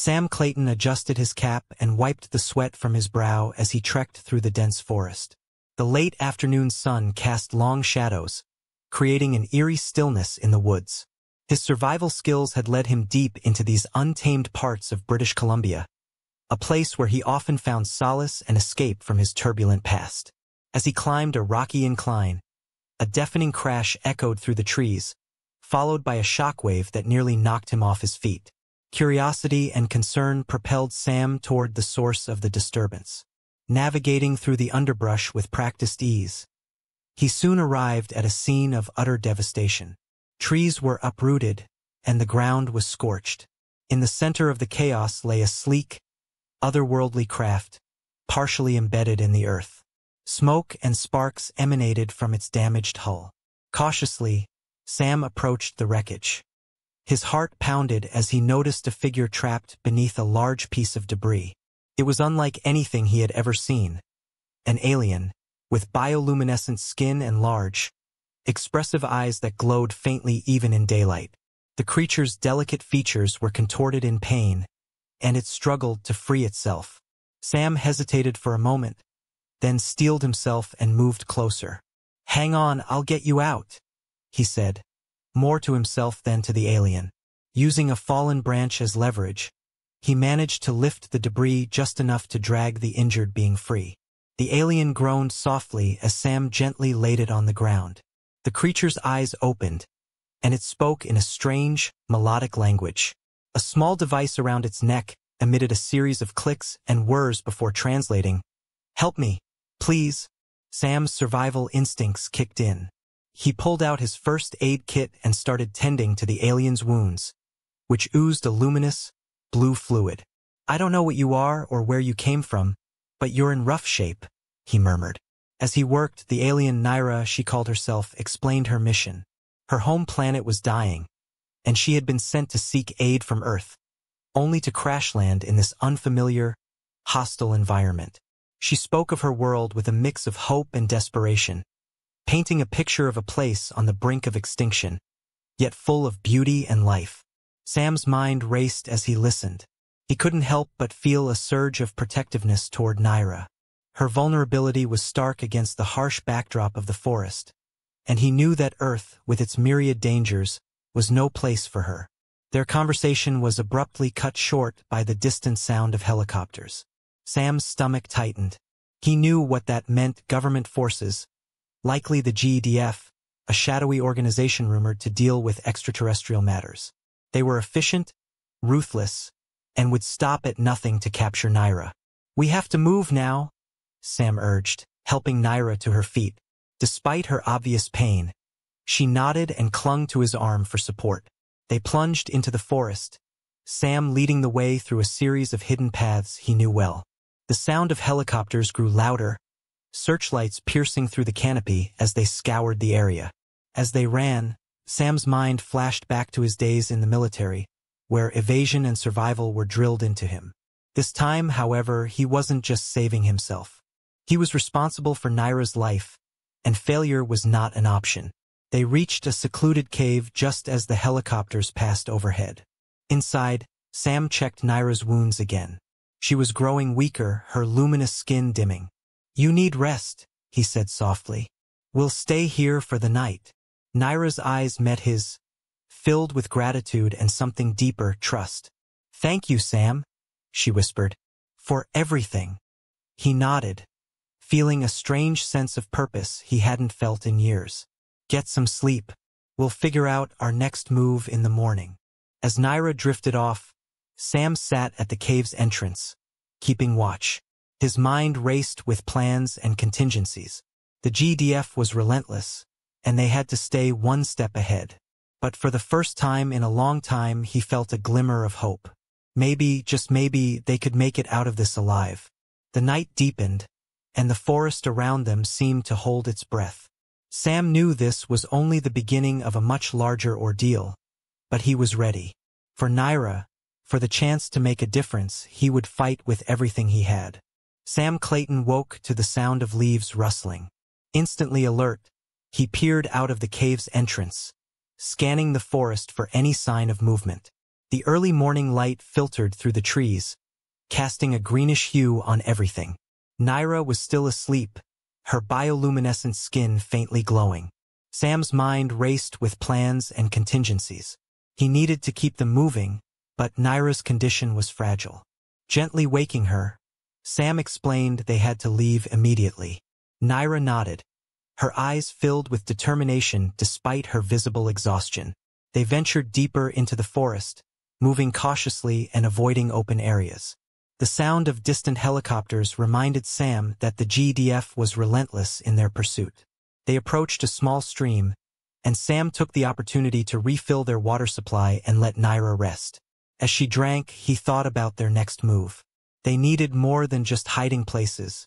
Sam Clayton adjusted his cap and wiped the sweat from his brow as he trekked through the dense forest. The late afternoon sun cast long shadows, creating an eerie stillness in the woods. His survival skills had led him deep into these untamed parts of British Columbia, a place where he often found solace and escape from his turbulent past. As he climbed a rocky incline, a deafening crash echoed through the trees, followed by a shockwave that nearly knocked him off his feet. Curiosity and concern propelled Sam toward the source of the disturbance. Navigating through the underbrush with practiced ease, he soon arrived at a scene of utter devastation. Trees were uprooted, and the ground was scorched. In the center of the chaos lay a sleek, otherworldly craft, partially embedded in the earth. Smoke and sparks emanated from its damaged hull. Cautiously, Sam approached the wreckage. His heart pounded as he noticed a figure trapped beneath a large piece of debris. It was unlike anything he had ever seen. An alien, with bioluminescent skin and large, expressive eyes that glowed faintly even in daylight. The creature's delicate features were contorted in pain, and it struggled to free itself. Sam hesitated for a moment, then steeled himself and moved closer. Hang on, I'll get you out, he said, more to himself than to the alien. Using a fallen branch as leverage, he managed to lift the debris just enough to drag the injured being free. The alien groaned softly as Sam gently laid it on the ground. The creature's eyes opened, and it spoke in a strange, melodic language. A small device around its neck emitted a series of clicks and whirs before translating. Help me, please. Sam's survival instincts kicked in. He pulled out his first aid kit and started tending to the alien's wounds, which oozed a luminous, blue fluid. I don't know what you are or where you came from, but you're in rough shape, he murmured. As he worked, the alien Naira, she called herself, explained her mission. Her home planet was dying, and she had been sent to seek aid from Earth, only to crash land in this unfamiliar, hostile environment. She spoke of her world with a mix of hope and desperation, painting a picture of a place on the brink of extinction, yet full of beauty and life. Sam's mind raced as he listened. He couldn't help but feel a surge of protectiveness toward Naira. Her vulnerability was stark against the harsh backdrop of the forest, and he knew that Earth, with its myriad dangers, was no place for her. Their conversation was abruptly cut short by the distant sound of helicopters. Sam's stomach tightened. He knew what that meant government forces, likely the GEDF, a shadowy organization rumored to deal with extraterrestrial matters. They were efficient, ruthless, and would stop at nothing to capture Naira. We have to move now, Sam urged, helping Naira to her feet. Despite her obvious pain, she nodded and clung to his arm for support. They plunged into the forest, Sam leading the way through a series of hidden paths he knew well. The sound of helicopters grew louder, searchlights piercing through the canopy as they scoured the area. As they ran, Sam's mind flashed back to his days in the military, where evasion and survival were drilled into him. This time, however, he wasn't just saving himself. He was responsible for Naira's life, and failure was not an option. They reached a secluded cave just as the helicopters passed overhead. Inside, Sam checked Naira's wounds again. She was growing weaker, her luminous skin dimming. You need rest, he said softly. We'll stay here for the night. Naira's eyes met his, filled with gratitude and something deeper, trust. Thank you, Sam, she whispered, for everything. He nodded, feeling a strange sense of purpose he hadn't felt in years. Get some sleep. We'll figure out our next move in the morning. As Naira drifted off, Sam sat at the cave's entrance, keeping watch. His mind raced with plans and contingencies. The GDF was relentless, and they had to stay one step ahead. But for the first time in a long time, he felt a glimmer of hope. Maybe, just maybe, they could make it out of this alive. The night deepened, and the forest around them seemed to hold its breath. Sam knew this was only the beginning of a much larger ordeal, but he was ready. For Naira, for the chance to make a difference, he would fight with everything he had. Sam Clayton woke to the sound of leaves rustling. Instantly alert, he peered out of the cave's entrance, scanning the forest for any sign of movement. The early morning light filtered through the trees, casting a greenish hue on everything. Naira was still asleep, her bioluminescent skin faintly glowing. Sam's mind raced with plans and contingencies. He needed to keep them moving, but Naira's condition was fragile. Gently waking her, Sam explained they had to leave immediately. Naira nodded, her eyes filled with determination despite her visible exhaustion. They ventured deeper into the forest, moving cautiously and avoiding open areas. The sound of distant helicopters reminded Sam that the GDF was relentless in their pursuit. They approached a small stream, and Sam took the opportunity to refill their water supply and let Naira rest. As she drank, he thought about their next move. They needed more than just hiding places.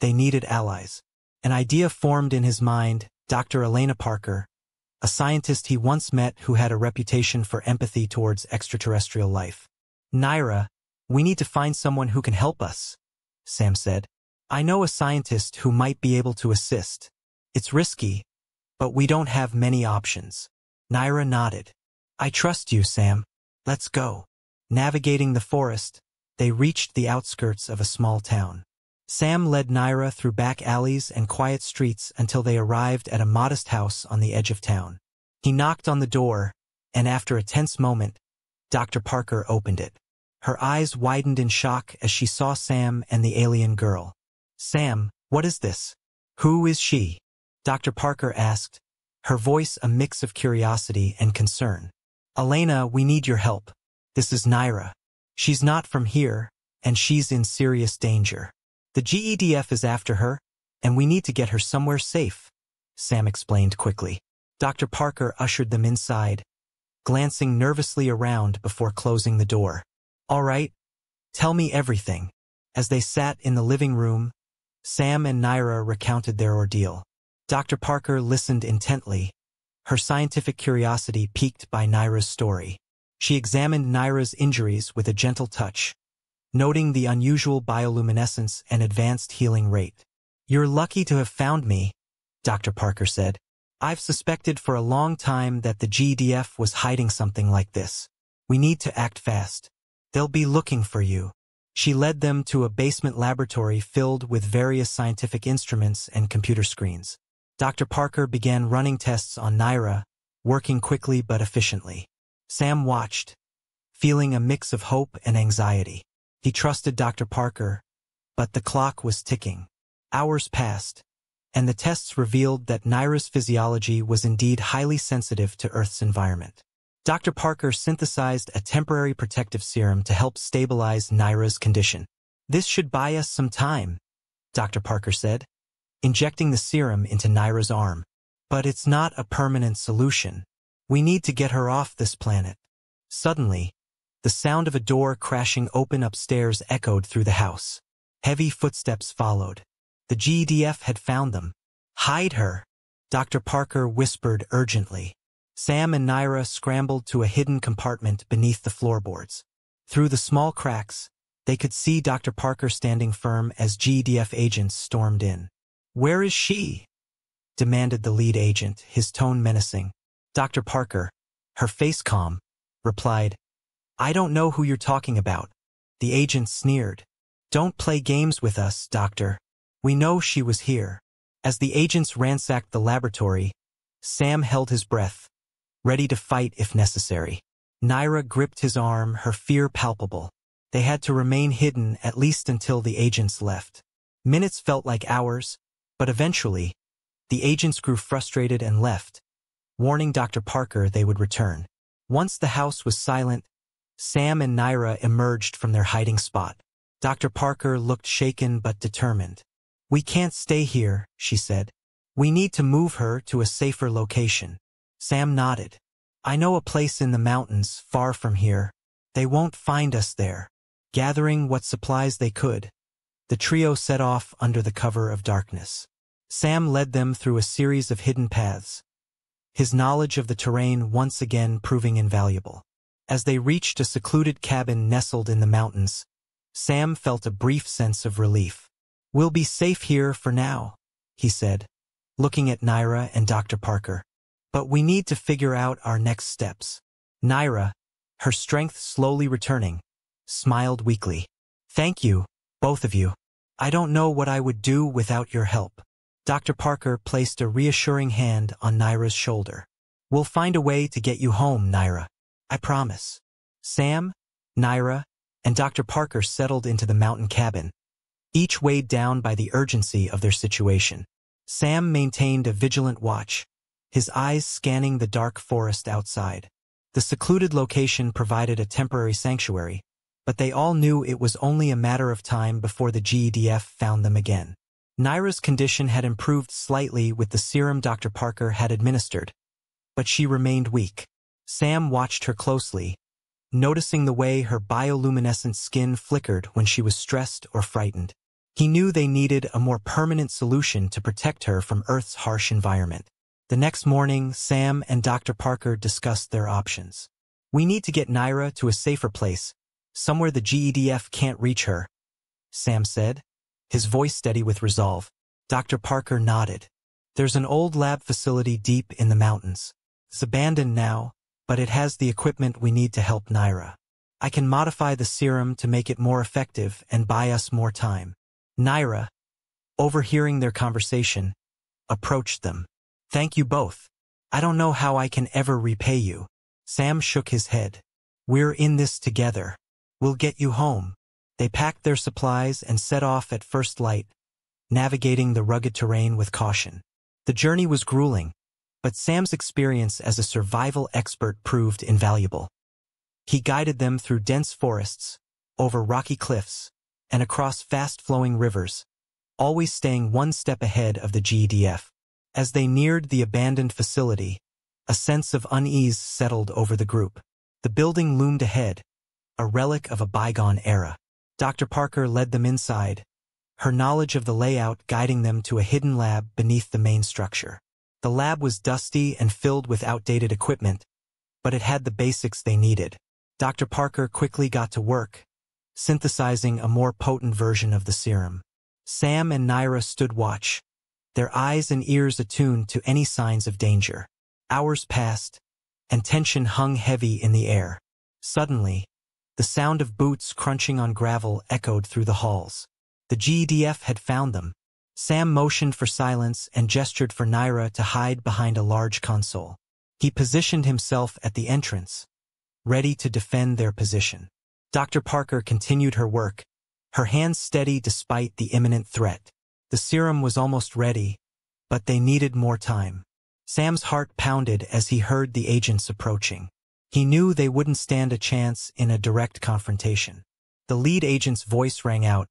They needed allies. An idea formed in his mind, Dr. Elena Parker, a scientist he once met who had a reputation for empathy towards extraterrestrial life. Naira, we need to find someone who can help us, Sam said. I know a scientist who might be able to assist. It's risky, but we don't have many options. Naira nodded. I trust you, Sam. Let's go. Navigating the forest, they reached the outskirts of a small town. Sam led Naira through back alleys and quiet streets until they arrived at a modest house on the edge of town. He knocked on the door, and after a tense moment, Dr. Parker opened it. Her eyes widened in shock as she saw Sam and the alien girl. Sam, what is this? Who is she? Dr. Parker asked, her voice a mix of curiosity and concern. Elena, we need your help. This is Naira. She's not from here, and she's in serious danger. The GEDF is after her, and we need to get her somewhere safe, Sam explained quickly. Dr. Parker ushered them inside, glancing nervously around before closing the door. All right, tell me everything. As they sat in the living room, Sam and Naira recounted their ordeal. Dr. Parker listened intently, her scientific curiosity piqued by Naira's story. She examined Naira's injuries with a gentle touch, noting the unusual bioluminescence and advanced healing rate. You're lucky to have found me, Dr. Parker said. I've suspected for a long time that the GDF was hiding something like this. We need to act fast. They'll be looking for you. She led them to a basement laboratory filled with various scientific instruments and computer screens. Dr. Parker began running tests on Naira, working quickly but efficiently. Sam watched, feeling a mix of hope and anxiety. He trusted Dr. Parker, but the clock was ticking. Hours passed, and the tests revealed that Naira's physiology was indeed highly sensitive to Earth's environment. Dr. Parker synthesized a temporary protective serum to help stabilize Naira's condition. This should buy us some time, Dr. Parker said, injecting the serum into Naira's arm. But it's not a permanent solution. We need to get her off this planet. Suddenly, the sound of a door crashing open upstairs echoed through the house. Heavy footsteps followed. The GDF had found them. Hide her, Dr. Parker whispered urgently. Sam and Naira scrambled to a hidden compartment beneath the floorboards. Through the small cracks, they could see Dr. Parker standing firm as GDF agents stormed in. Where is she? demanded the lead agent, his tone menacing. Dr. Parker, her face calm, replied, I don't know who you're talking about. The agent sneered. Don't play games with us, doctor. We know she was here. As the agents ransacked the laboratory, Sam held his breath, ready to fight if necessary. Naira gripped his arm, her fear palpable. They had to remain hidden at least until the agents left. Minutes felt like hours, but eventually, the agents grew frustrated and left, warning Dr. Parker they would return. Once the house was silent, Sam and Naira emerged from their hiding spot. Dr. Parker looked shaken but determined. We can't stay here, she said. We need to move her to a safer location. Sam nodded. I know a place in the mountains, far from here. They won't find us there. Gathering what supplies they could, the trio set off under the cover of darkness. Sam led them through a series of hidden paths, his knowledge of the terrain once again proving invaluable. As they reached a secluded cabin nestled in the mountains, Sam felt a brief sense of relief. We'll be safe here for now, he said, looking at Naira and Dr. Parker. But we need to figure out our next steps. Naira, her strength slowly returning, smiled weakly. Thank you, both of you. I don't know what I would do without your help. Dr. Parker placed a reassuring hand on Naira's shoulder. We'll find a way to get you home, Naira. I promise. Sam, Naira, and Dr. Parker settled into the mountain cabin, each weighed down by the urgency of their situation. Sam maintained a vigilant watch, his eyes scanning the dark forest outside. The secluded location provided a temporary sanctuary, but they all knew it was only a matter of time before the GEDF found them again. Naira's condition had improved slightly with the serum Dr. Parker had administered, but she remained weak. Sam watched her closely, noticing the way her bioluminescent skin flickered when she was stressed or frightened. He knew they needed a more permanent solution to protect her from Earth's harsh environment. The next morning, Sam and Dr. Parker discussed their options. We need to get Naira to a safer place, somewhere the GEDF can't reach her, Sam said, his voice steady with resolve. Dr. Parker nodded. There's an old lab facility deep in the mountains. It's abandoned now, but it has the equipment we need to help Naira. I can modify the serum to make it more effective and buy us more time. Naira, overhearing their conversation, approached them. Thank you both. I don't know how I can ever repay you. Sam shook his head. We're in this together. We'll get you home. They packed their supplies and set off at first light, navigating the rugged terrain with caution. The journey was grueling, but Sam's experience as a survival expert proved invaluable. He guided them through dense forests, over rocky cliffs, and across fast-flowing rivers, always staying one step ahead of the GDF. As they neared the abandoned facility, a sense of unease settled over the group. The building loomed ahead, a relic of a bygone era. Dr. Parker led them inside, her knowledge of the layout guiding them to a hidden lab beneath the main structure. The lab was dusty and filled with outdated equipment, but it had the basics they needed. Dr. Parker quickly got to work, synthesizing a more potent version of the serum. Sam and Naira stood watch, their eyes and ears attuned to any signs of danger. Hours passed, and tension hung heavy in the air. Suddenly, the sound of boots crunching on gravel echoed through the halls. The GEDF had found them. Sam motioned for silence and gestured for Naira to hide behind a large console. He positioned himself at the entrance, ready to defend their position. Dr. Parker continued her work, her hands steady despite the imminent threat. The serum was almost ready, but they needed more time. Sam's heart pounded as he heard the agents approaching. He knew they wouldn't stand a chance in a direct confrontation. The lead agent's voice rang out.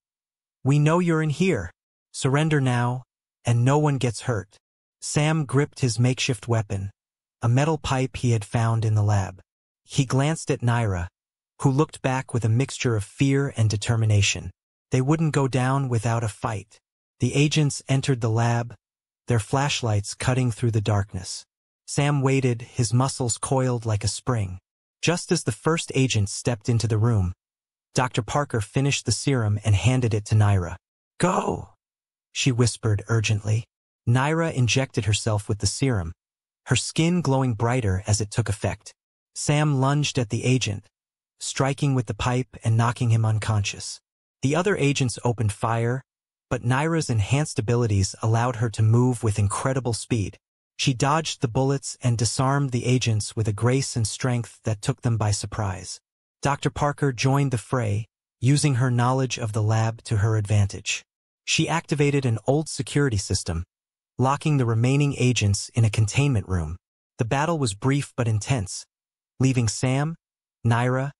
We know you're in here. Surrender now, and no one gets hurt. Sam gripped his makeshift weapon, a metal pipe he had found in the lab. He glanced at Naira, who looked back with a mixture of fear and determination. They wouldn't go down without a fight. The agents entered the lab, their flashlights cutting through the darkness. Sam waited, his muscles coiled like a spring. Just as the first agent stepped into the room, Dr. Parker finished the serum and handed it to Naira. Go! She whispered urgently. Naira injected herself with the serum, her skin glowing brighter as it took effect. Sam lunged at the agent, striking with the pipe and knocking him unconscious. The other agents opened fire, but Naira's enhanced abilities allowed her to move with incredible speed. She dodged the bullets and disarmed the agents with a grace and strength that took them by surprise. Dr. Parker joined the fray, using her knowledge of the lab to her advantage. She activated an old security system, locking the remaining agents in a containment room. The battle was brief but intense, leaving Sam, Naira,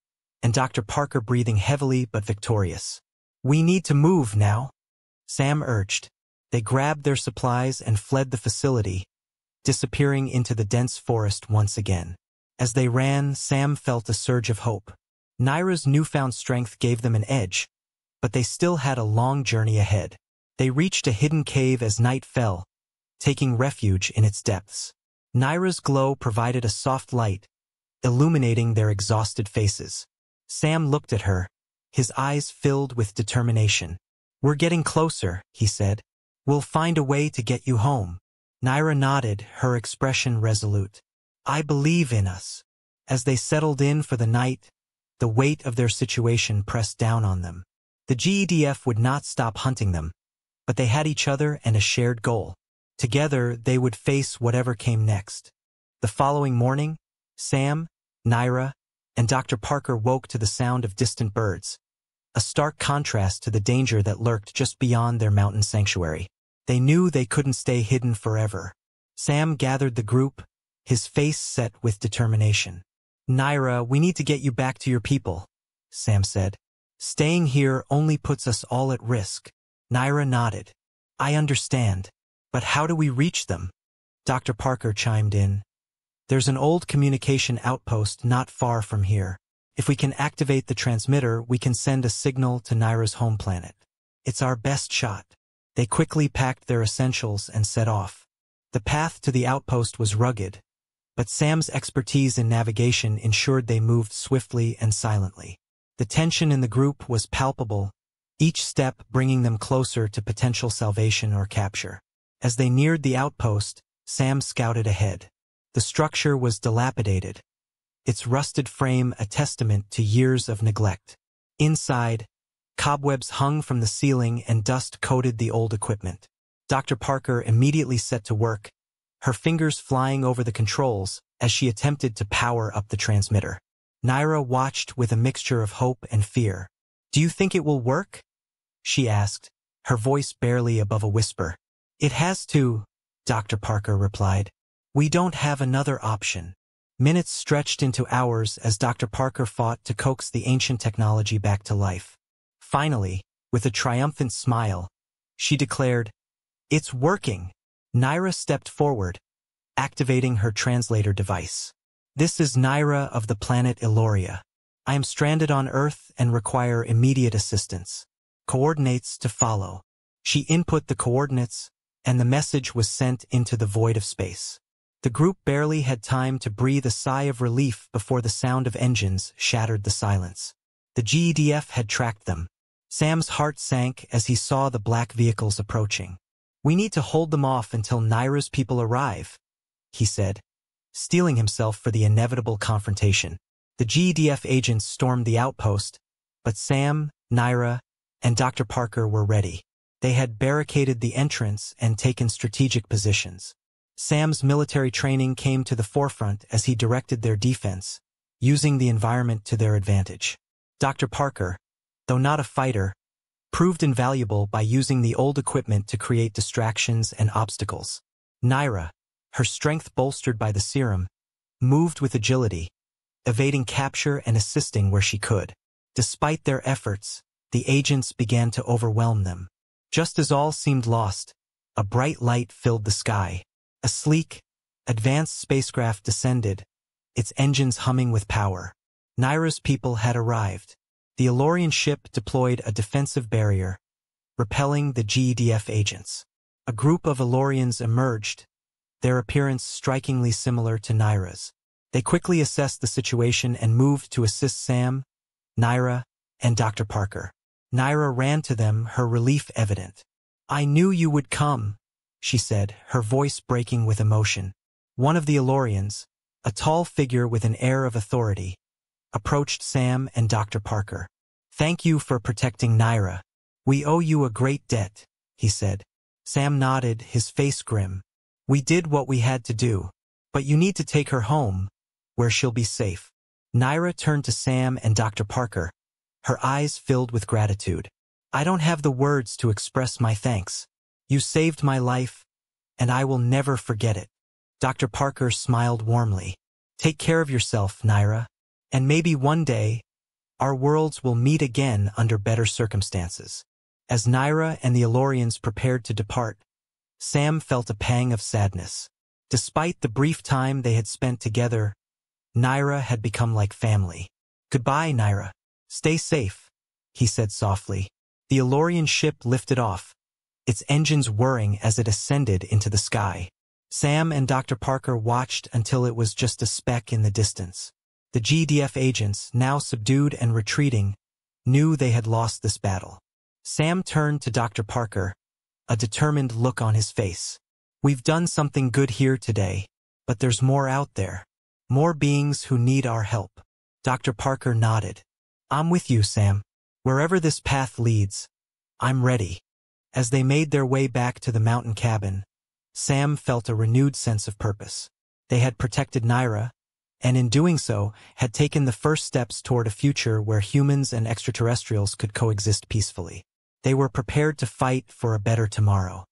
and Dr. Parker breathing heavily but victorious. We need to move now, Sam urged. They grabbed their supplies and fled the facility, disappearing into the dense forest once again. As they ran, Sam felt a surge of hope. Naira's newfound strength gave them an edge, but they still had a long journey ahead. They reached a hidden cave as night fell, taking refuge in its depths. Naira's glow provided a soft light, illuminating their exhausted faces. Sam looked at her, his eyes filled with determination. We're getting closer, he said. We'll find a way to get you home. Naira nodded, her expression resolute. I believe in us. As they settled in for the night, the weight of their situation pressed down on them. The GEDF would not stop hunting them, but they had each other and a shared goal. Together, they would face whatever came next. The following morning, Sam, Naira, and Dr. Parker woke to the sound of distant birds, a stark contrast to the danger that lurked just beyond their mountain sanctuary. They knew they couldn't stay hidden forever. Sam gathered the group, his face set with determination. Naira, we need to get you back to your people, Sam said. Staying here only puts us all at risk. Naira nodded. I understand. But how do we reach them? Dr. Parker chimed in. There's an old communication outpost not far from here. If we can activate the transmitter, we can send a signal to Naira's home planet. It's our best shot. They quickly packed their essentials and set off. The path to the outpost was rugged, but Sam's expertise in navigation ensured they moved swiftly and silently. The tension in the group was palpable, each step bringing them closer to potential salvation or capture. As they neared the outpost, Sam scouted ahead. The structure was dilapidated, its rusted frame a testament to years of neglect. Inside, cobwebs hung from the ceiling and dust coated the old equipment. Dr. Parker immediately set to work, her fingers flying over the controls as she attempted to power up the transmitter. Naira watched with a mixture of hope and fear. Do you think it will work? She asked, her voice barely above a whisper. It has to, Dr. Parker replied. We don't have another option. Minutes stretched into hours as Dr. Parker fought to coax the ancient technology back to life. Finally, with a triumphant smile, she declared, It's working. Naira stepped forward, activating her translator device. This is Naira of the planet Eloria. I am stranded on Earth and require immediate assistance. Coordinates to follow. She input the coordinates, and the message was sent into the void of space. The group barely had time to breathe a sigh of relief before the sound of engines shattered the silence. The GEDF had tracked them. Sam's heart sank as he saw the black vehicles approaching. We need to hold them off until Naira's people arrive, he said, steeling himself for the inevitable confrontation. The GEDF agents stormed the outpost, but Sam, Naira, and Dr. Parker were ready. They had barricaded the entrance and taken strategic positions. Sam's military training came to the forefront as he directed their defense, using the environment to their advantage. Dr. Parker, though not a fighter, proved invaluable by using the old equipment to create distractions and obstacles. Naira, her strength bolstered by the serum, moved with agility, evading capture and assisting where she could. Despite their efforts, the agents began to overwhelm them. Just as all seemed lost, a bright light filled the sky. A sleek, advanced spacecraft descended, its engines humming with power. Naira's people had arrived. The Elorian ship deployed a defensive barrier, repelling the GEDF agents. A group of Elorians emerged, their appearance strikingly similar to Naira's. They quickly assessed the situation and moved to assist Sam, Naira, and Dr. Parker. Naira ran to them, her relief evident. I knew you would come, she said, her voice breaking with emotion. One of the Elorians, a tall figure with an air of authority, approached Sam and Dr. Parker. Thank you for protecting Naira. We owe you a great debt, he said. Sam nodded, his face grim. We did what we had to do, but you need to take her home, where she'll be safe. Naira turned to Sam and Dr. Parker, her eyes filled with gratitude. I don't have the words to express my thanks. You saved my life, and I will never forget it. Dr. Parker smiled warmly. Take care of yourself, Naira. And maybe one day, our worlds will meet again under better circumstances. As Naira and the Elorians prepared to depart, Sam felt a pang of sadness. Despite the brief time they had spent together, Naira had become like family. Goodbye, Naira. Stay safe, he said softly. The Elorian ship lifted off, its engines whirring as it ascended into the sky. Sam and Dr. Parker watched until it was just a speck in the distance. The GDF agents, now subdued and retreating, knew they had lost this battle. Sam turned to Dr. Parker, a determined look on his face. We've done something good here today, but there's more out there. More beings who need our help. Dr. Parker nodded. I'm with you, Sam. Wherever this path leads, I'm ready. As they made their way back to the mountain cabin, Sam felt a renewed sense of purpose. They had protected Naira, and in doing so, had taken the first steps toward a future where humans and extraterrestrials could coexist peacefully. They were prepared to fight for a better tomorrow.